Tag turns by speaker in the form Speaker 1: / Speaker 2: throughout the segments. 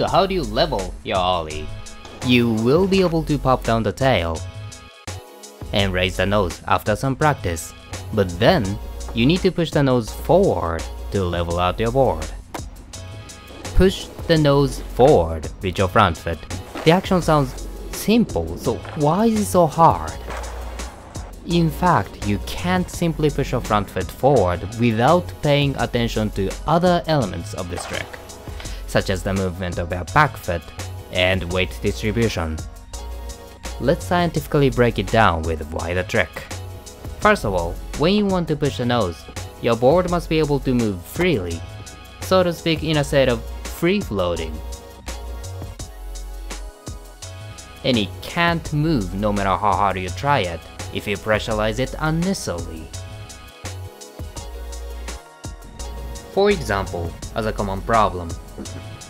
Speaker 1: So how do you level your ollie? You will be able to pop down the tail and raise the nose after some practice. But then, you need to push the nose forward to level out your board. Push the nose forward with your front foot. The action sounds simple, so why is it so hard? In fact, you can't simply push your front foot forward without paying attention to other elements of this trick, such as the movement of your back foot and weight distribution. Let's scientifically break it down with why the trick. First of all, when you want to push the nose, your board must be able to move freely, so to speak in a state of free floating. And it can't move no matter how hard you try it if you pressurize it unnecessarily. For example, as a common problem,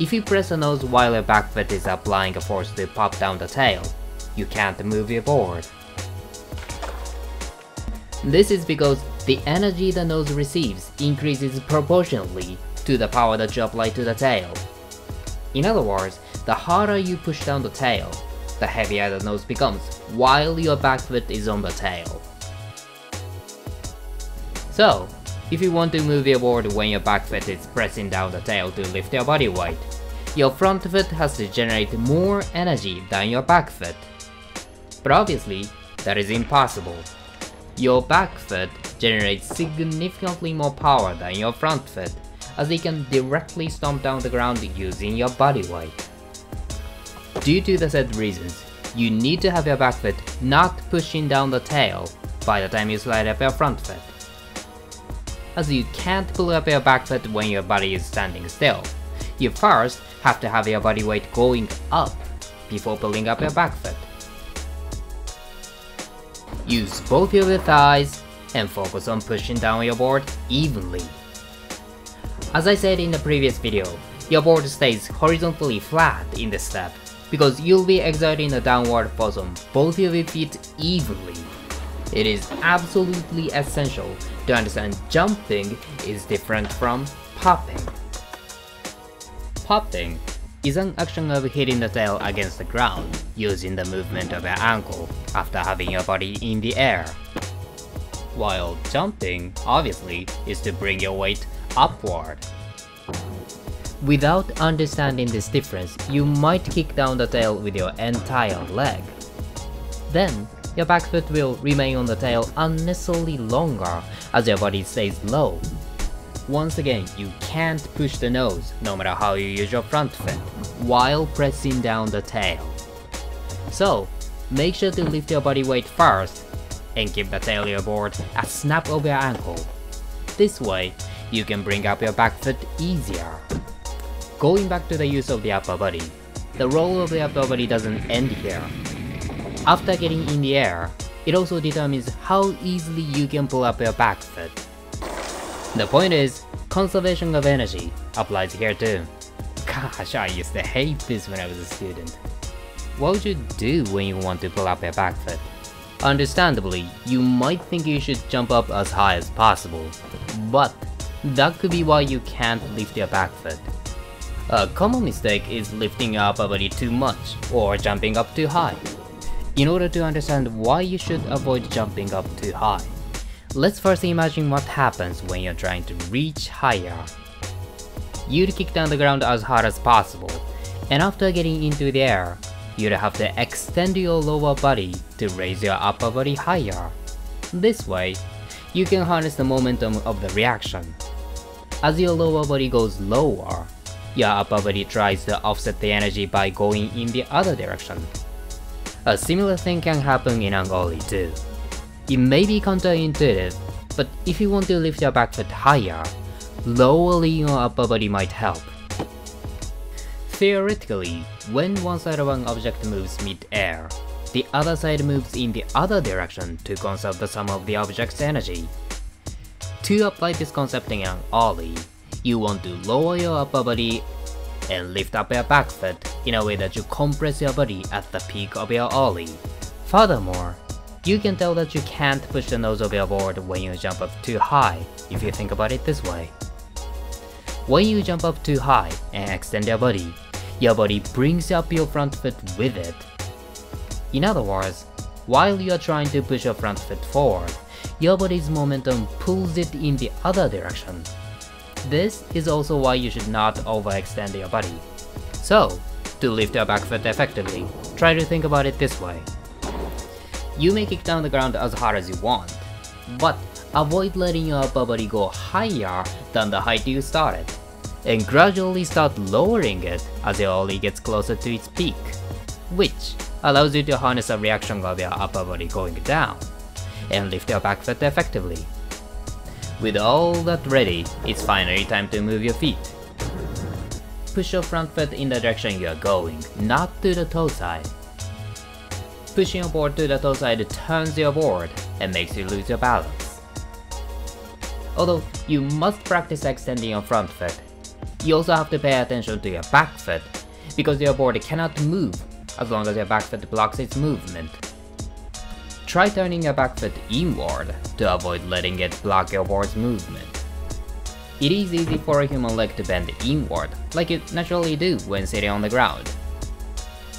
Speaker 1: if you press the nose while your back foot is applying a force to pop down the tail, you can't move your board. This is because the energy the nose receives increases proportionally to the power that you apply to the tail. In other words, the harder you push down the tail, the heavier the nose becomes while your back foot is on the tail. So, if you want to move your board when your back foot is pressing down the tail to lift your body weight, your front foot has to generate more energy than your back foot. But obviously, that is impossible. Your back foot generates significantly more power than your front foot, as it can directly stomp down the ground using your body weight. Due to the said reasons, you need to have your back foot not pushing down the tail by the time you slide up your front foot. As you can't pull up your back foot when your body is standing still, you first have to have your body weight going up before pulling up your back foot. Use both of your thighs and focus on pushing down your board evenly. As I said in the previous video, your board stays horizontally flat in this step because you'll be exerting a downward force on both of your feet evenly. It is absolutely essential to understand jumping is different from popping. Popping is an action of hitting the tail against the ground using the movement of your ankle after having your body in the air. While jumping, obviously, is to bring your weight upward. Without understanding this difference, you might kick down the tail with your entire leg. Then, your back foot will remain on the tail unnecessarily longer as your body stays low once again, you can't push the nose, no matter how you use your front foot, while pressing down the tail. So, make sure to lift your body weight first, and keep the tail of your board a snap of your ankle. This way, you can bring up your back foot easier. Going back to the use of the upper body, the role of the upper body doesn't end here. After getting in the air, it also determines how easily you can pull up your back foot. The point is, conservation of energy applies here too. Gosh, I used to hate this when I was a student. What would you do when you want to pull up your back foot? Understandably, you might think you should jump up as high as possible, but that could be why you can't lift your back foot. A common mistake is lifting your upper body too much or jumping up too high. In order to understand why you should avoid jumping up too high, Let's first imagine what happens when you're trying to reach higher. You'd kick down the ground as hard as possible, and after getting into the air, you'd have to extend your lower body to raise your upper body higher. This way, you can harness the momentum of the reaction. As your lower body goes lower, your upper body tries to offset the energy by going in the other direction. A similar thing can happen in an ollie too. It may be counterintuitive, but if you want to lift your back foot higher, lowering your upper body might help. Theoretically, when one side of an object moves mid-air, the other side moves in the other direction to conserve the sum of the object's energy. To apply this concept in an ollie, you want to lower your upper body and lift up your back foot in a way that you compress your body at the peak of your ollie. Furthermore, you can tell that you can't push the nose of your board when you jump up too high, if you think about it this way. When you jump up too high and extend your body, your body brings up your front foot with it. In other words, while you are trying to push your front foot forward, your body's momentum pulls it in the other direction. This is also why you should not overextend your body. So, to lift your back foot effectively, try to think about it this way. You may kick down the ground as hard as you want, but avoid letting your upper body go higher than the height you started, and gradually start lowering it as your ollie gets closer to its peak, which allows you to harness a reaction of your upper body going down, and lift your back foot effectively. With all that ready, it's finally time to move your feet. Push your front foot in the direction you are going, not to the toe side. Pushing your board to the toe side turns your board and makes you lose your balance. Although you must practice extending your front foot, you also have to pay attention to your back foot because your board cannot move as long as your back foot blocks its movement. Try turning your back foot inward to avoid letting it block your board's movement. It is easy for a human leg to bend inward, like you naturally do when sitting on the ground.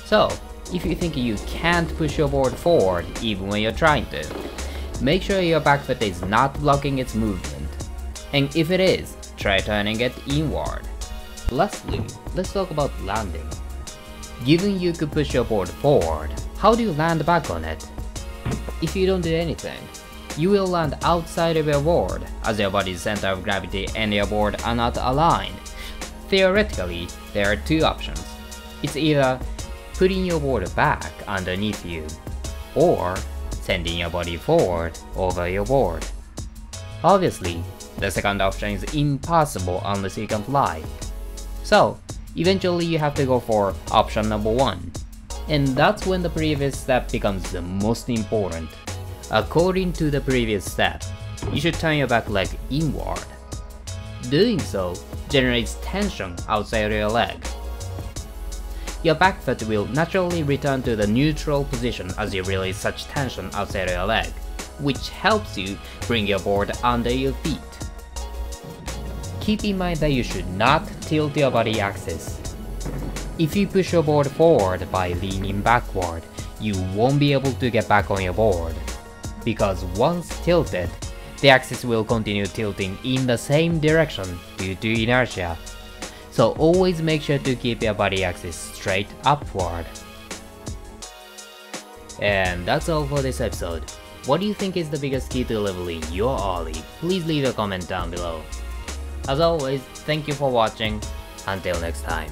Speaker 1: So, if you think you can't push your board forward even when you're trying to, make sure your back foot is not blocking its movement. And if it is, try turning it inward. Lastly, let's talk about landing. Given you could push your board forward, how do you land back on it? If you don't do anything, you will land outside of your board as your body's center of gravity and your board are not aligned. Theoretically, there are two options. It's either putting your board back underneath you, or sending your body forward over your board. Obviously, the second option is impossible unless you can fly. So, eventually you have to go for option number one, and that's when the previous step becomes the most important. According to the previous step, you should turn your back leg inward. Doing so generates tension outside your leg. Your back foot will naturally return to the neutral position as you release such tension outside your leg, which helps you bring your board under your feet. Keep in mind that you should not tilt your body axis. If you push your board forward by leaning backward, you won't be able to get back on your board. Because once tilted, the axis will continue tilting in the same direction due to inertia. So always make sure to keep your body axis straight upward. And that's all for this episode. What do you think is the biggest key to leveling your Ollie? Please leave a comment down below. As always, thank you for watching. Until next time.